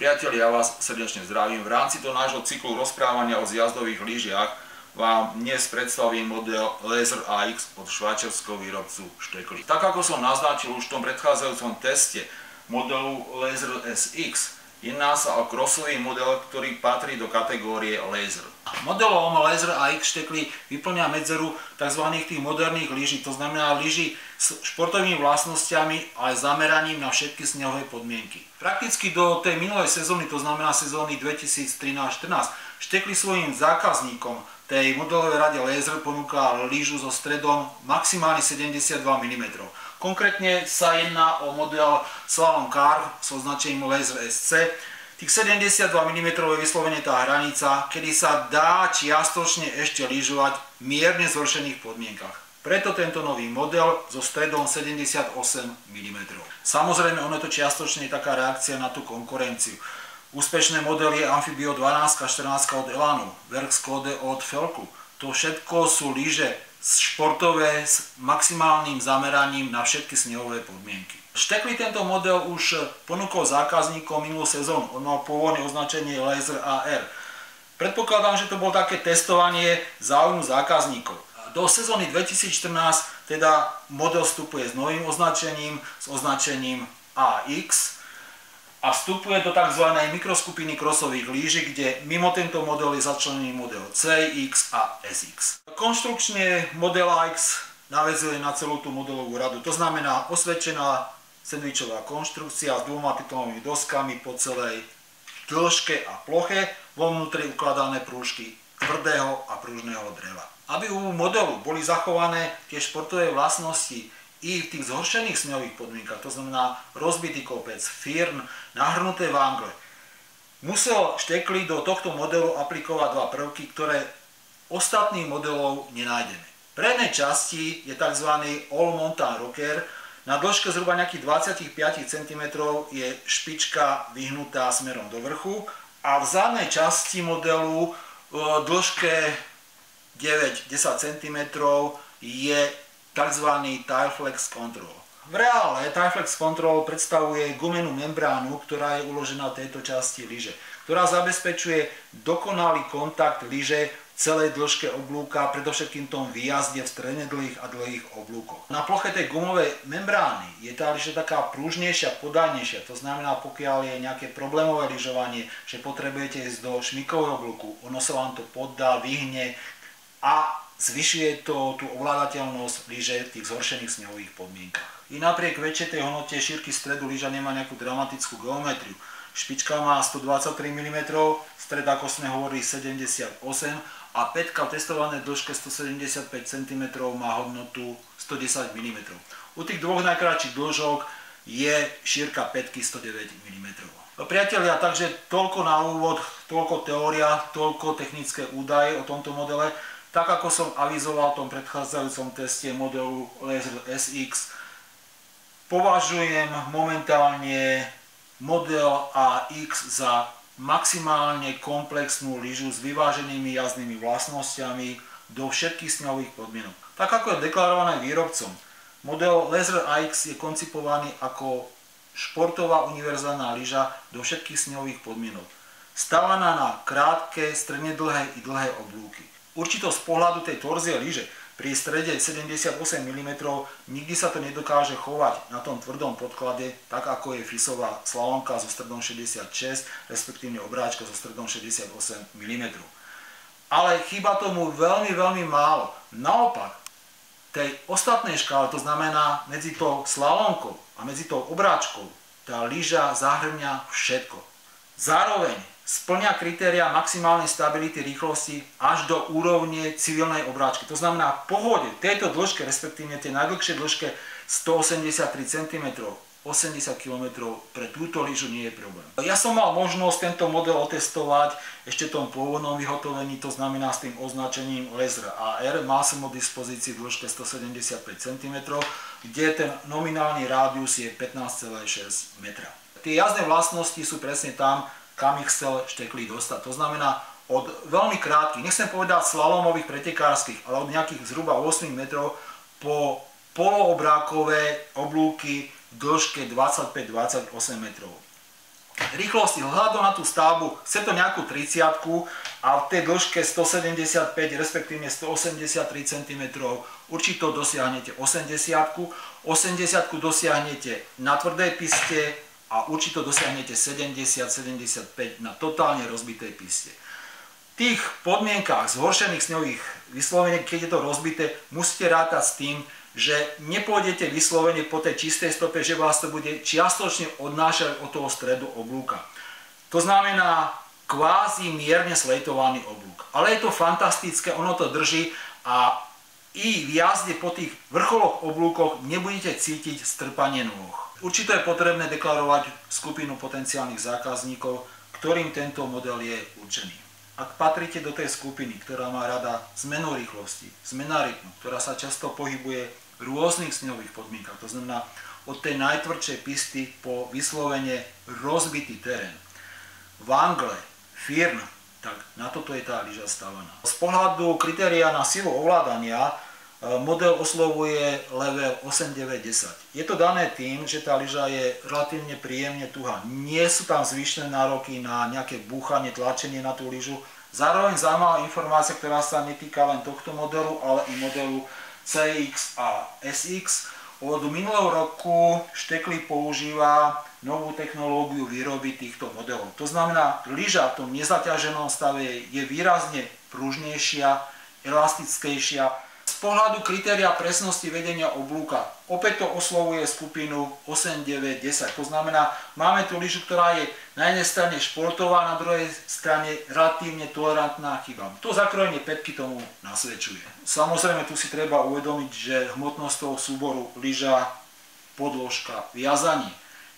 Priatelia, ja vás srdečne zdravím. V rámci toho nášho cyklu rozprávania o zjazdových lyžiach vám dnes predstavím model Laser AX od švajčiarského výrobcu Štekli. Tak ako som naznačil už v tom predchádzajúcom teste modelu Laser SX, jedná sa o crossový model, ktorý patrí do kategórie Laser. Modelom Laser AX Štekli vyplňa medzeru tzv. tých moderných lyží, to znamená lyží s športovými vlastnosťami a aj zameraním na všetky snehové podmienky. Prakticky do tej minulej sezóny, to znamená sezóny 2013-14, štekli svojim zákazníkom tej modelovej rade Laser ponúka lyžu so stredom maximálne 72 mm. Konkrétne sa jedná o model Slalom Car s označením Laser SC. Tých 72 mm je vyslovene tá hranica, kedy sa dá čiastočne ešte lyžovať v mierne zhoršených podmienkach. Preto tento nový model so stredom 78 mm. Samozrejme, ono to čiastočne je taká reakcia na tú konkurenciu. Úspešné modely je Amphibio 12 a 14 od Elanu, Works Code od Felku. To všetko sú lyže športové s maximálnym zameraním na všetky snehové podmienky. Štekli tento model už ponúkol zákazníkom minulú sezónu. On mal pôvodné označenie Laser AR. Predpokladám, že to bolo také testovanie záujmu zákazníkov. Do sezóny 2014 teda model vstupuje s novým označením, s označením AX a vstupuje do tzv. mikroskupiny krosových líží, kde mimo tento model je začlenený model CX a SX. Konštrukčne model AX navezuje na celú tú modelovú radu. To znamená osvedčená sandvičová konštrukcia s dvoma pitonovými doskami po celej dĺžke a ploche, vo vnútri ukladané prúžky tvrdého a pružného dreva. Aby u modelu boli zachované tie športové vlastnosti i v tých zhoršených snehových podmienkach, to znamená rozbitý kopec, firn, nahrnuté vangle, musel štekli do tohto modelu aplikovať dva prvky, ktoré ostatných modelov nenájdeme. V prednej časti je tzv. All Mountain Rocker, na dĺžke zhruba nejakých 25 cm je špička vyhnutá smerom do vrchu a v zadnej časti modelu dĺžke 9-10 cm je tzv. Tileflex Control. V reále Tileflex Control predstavuje gumenú membránu, ktorá je uložená v tejto časti lyže, ktorá zabezpečuje dokonalý kontakt lyže celej dĺžke oblúka, predovšetkým tom výjazde v dlhých a dlhých oblúkoch. Na ploche tej gumovej membrány je tá lyža taká pružnejšia, podajnejšia. To znamená, pokiaľ je nejaké problémové lyžovanie, že potrebujete ísť do šmikového oblúku, ono sa vám to poddá, vyhne a zvyšuje to tú ovládateľnosť lyže v tých zhoršených snehových podmienkach. I napriek väčšej tej hmote šírky stredu lyža nemá nejakú dramatickú geometriu. Špička má 123 mm, stred ako sme hovorili 78 a petka v dĺžke 175 cm má hodnotu 110 mm. U tých dvoch najkračších dĺžok je šírka petky 109 mm. Priatelia, takže toľko na úvod, toľko teória, toľko technické údaje o tomto modele. Tak ako som avizoval v tom predchádzajúcom teste modelu Laser SX, považujem momentálne model AX za maximálne komplexnú lyžu s vyváženými jazdnými vlastnosťami do všetkých snehových podmienok. Tak ako je deklarované výrobcom, model Laser AX je koncipovaný ako športová univerzálna lyža do všetkých snehových podmienok. Stávaná na krátke, stredne dlhé i dlhé oblúky. Určito z pohľadu tej torzie lyže pri strede 78 mm nikdy sa to nedokáže chovať na tom tvrdom podklade, tak ako je Fisová slalomka so stredom 66, respektívne obráčka so stredom 68 mm. Ale chýba tomu veľmi, veľmi málo. Naopak, tej ostatnej škále, to znamená medzi tou slalomkou a medzi tou obráčkou, tá lyža zahrňa všetko. Zároveň splňa kritéria maximálnej stability rýchlosti až do úrovne civilnej obráčky. To znamená, pohode tejto dĺžke, respektíve tej najdlhšej dĺžke 183 cm, 80 km pre túto lyžu nie je problém. Ja som mal možnosť tento model otestovať ešte v tom pôvodnom vyhotovení, to znamená s tým označením Laser AR. Mal som ho dispozícii v dĺžke 175 cm, kde ten nominálny rádius je 15,6 metra. Tie jazdné vlastnosti sú presne tam, kam ich chcel šteklí dostať. To znamená od veľmi krátkych, nechcem povedať slalomových pretekárskych, ale od nejakých zhruba 8 metrov po poloobrákové oblúky v dĺžke 25-28 metrov. rýchlosti hľadom na tú stavbu, chce to nejakú 30 a v tej dĺžke 175 respektíve 183 cm určito dosiahnete 80 80 dosiahnete na tvrdej piste a určito dosiahnete 70-75 na totálne rozbitej piste. V tých podmienkách zhoršených sňových vysloveniek, keď je to rozbité, musíte rátať s tým, že nepôjdete vyslovene po tej čistej stope, že vás to bude čiastočne odnášať od toho stredu oblúka. To znamená kvázi mierne slejtovaný oblúk. Ale je to fantastické, ono to drží a i v jazde po tých vrcholoch oblúkoch nebudete cítiť strpanie nôh. Určite je potrebné deklarovať skupinu potenciálnych zákazníkov, ktorým tento model je určený. Ak patríte do tej skupiny, ktorá má rada zmenu rýchlosti, zmena rytmu, ktorá sa často pohybuje v rôznych sňových podmienkach, to znamená od tej najtvrdšej pisty po vyslovene rozbitý terén, vangle, firn, tak na toto je tá lyža stavaná. Z pohľadu kritéria na silu ovládania model oslovuje level 8-9-10. Je to dané tým, že tá lyža je relatívne príjemne tuhá. Nie sú tam zvyšné nároky na nejaké búchanie, tlačenie na tú lyžu. Zároveň zaujímavá informácia, ktorá sa netýka len tohto modelu, ale i modelu CX a SX. Od minulého roku Štekli používa novú technológiu výroby týchto modelov. To znamená, lyža v tom nezaťaženom stave je výrazne pružnejšia, elastickejšia, pohľadu kritéria presnosti vedenia oblúka, opäť to oslovuje skupinu 8, 9, 10. To znamená, máme tu lyžu, ktorá je na jednej strane športová, na druhej strane relatívne tolerantná chybám. To zakrojenie petky tomu nasvedčuje. Samozrejme, tu si treba uvedomiť, že hmotnosť toho súboru lyža, podložka, viazanie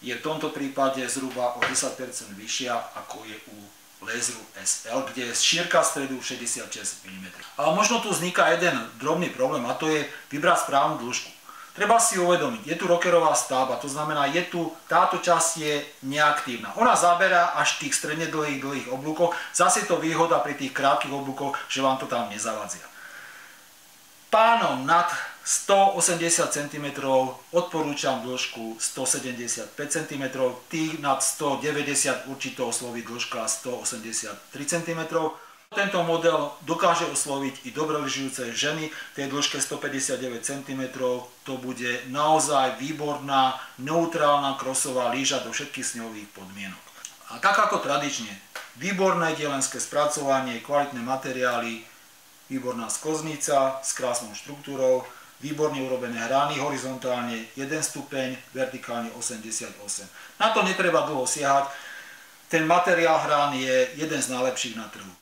je v tomto prípade zhruba o 10% vyššia, ako je u lézru SL, kde je šírka stredu 66 mm. Ale možno tu vzniká jeden drobný problém a to je vybrať správnu dĺžku. Treba si uvedomiť, je tu rockerová stavba, to znamená, je tu, táto časť je neaktívna. Ona zaberá až tých stredne dlhých, dlhých oblúkov, zase je to výhoda pri tých krátkých oblúkoch, že vám to tam nezavadzia. Pánom nad 180 cm, odporúčam dĺžku 175 cm, tých nad 190 určito osloví dĺžka 183 cm. Tento model dokáže osloviť i dobre lyžujúce ženy, tej dĺžke 159 cm, to bude naozaj výborná, neutrálna krosová lyža do všetkých sňových podmienok. A tak ako tradične, výborné dielenské spracovanie, kvalitné materiály, výborná skoznica s krásnou štruktúrou, výborne urobené hrány horizontálne 1 stupeň, vertikálne 88. Na to netreba dlho siahať, ten materiál hrán je jeden z najlepších na trhu.